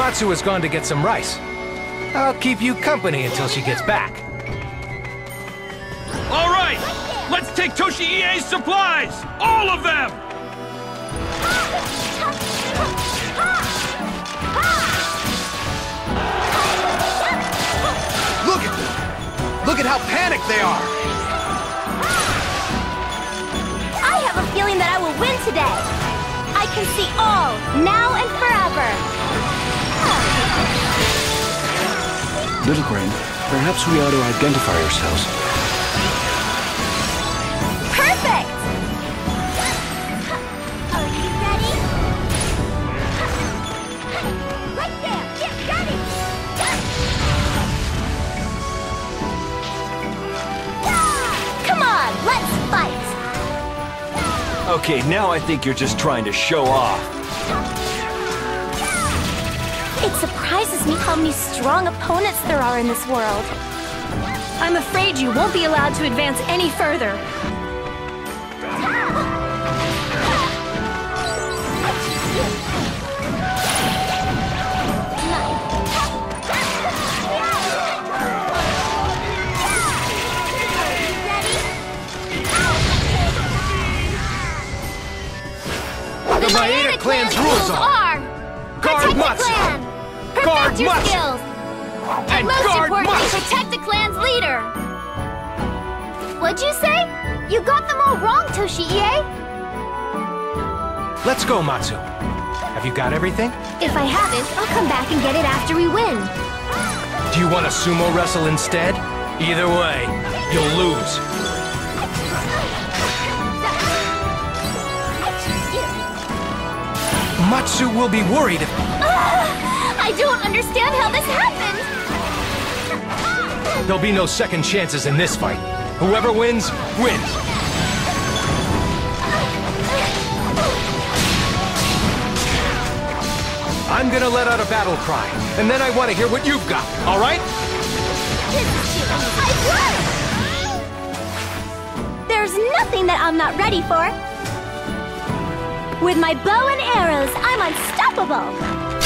Matsu has gone to get some rice. I'll keep you company until she gets back. All right! Let's take Toshi Ie's supplies! All of them! Look at them! Look at how panicked they are! I have a feeling that I will win today. I can see all, now and forever. Little Grain, perhaps we ought to identify ourselves. Perfect! Are you ready? Right there! Get ready! Come on, let's fight! Okay, now I think you're just trying to show off. It surprises me how many strong opponents there are in this world. I'm afraid you won't be allowed to advance any further. The Maeda clan's rules are Guard Guard Perfect Guard your Matsu! skills! and Most guard importantly, Matsu! protect the clan's leader! What'd you say? You got them all wrong, Toshi-ie! Let's go, Matsu. Have you got everything? If I haven't, I'll come back and get it after we win. Do you want to sumo wrestle instead? Either way, you'll lose. Matsu will be worried if... Understand how this happened! There'll be no second chances in this fight. Whoever wins, wins. I'm gonna let out a battle cry, and then I want to hear what you've got, all right? There's nothing that I'm not ready for. With my bow and arrows, I'm unstoppable.